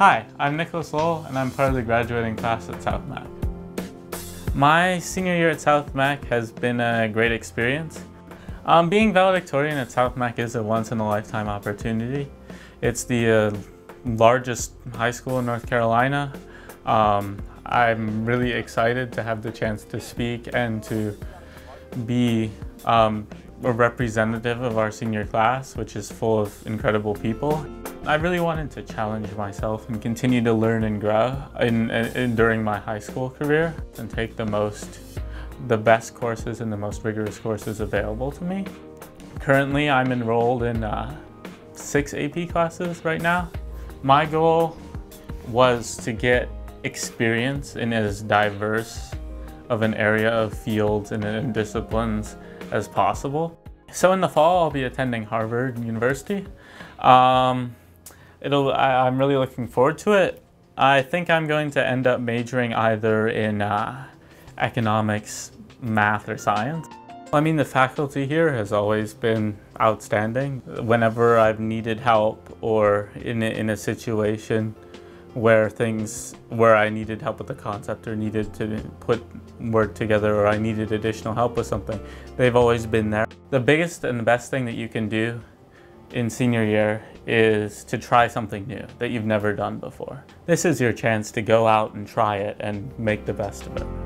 Hi, I'm Nicholas Lowell and I'm part of the graduating class at South Meck. My senior year at South Meck has been a great experience. Um, being valedictorian at South Meck is a once-in-a-lifetime opportunity. It's the uh, largest high school in North Carolina. Um, I'm really excited to have the chance to speak and to be um, a representative of our senior class, which is full of incredible people. I really wanted to challenge myself and continue to learn and grow in, in, during my high school career and take the most, the best courses and the most rigorous courses available to me. Currently, I'm enrolled in uh, six AP classes right now. My goal was to get experience in as diverse of an area of fields and disciplines as possible. So in the fall, I'll be attending Harvard University. Um, it'll, I, am really looking forward to it. I think I'm going to end up majoring either in uh, economics, math, or science. I mean, the faculty here has always been outstanding. Whenever I've needed help or in a, in a situation where things, where I needed help with the concept or needed to put work together or I needed additional help with something, they've always been there. The biggest and the best thing that you can do in senior year is to try something new that you've never done before. This is your chance to go out and try it and make the best of it.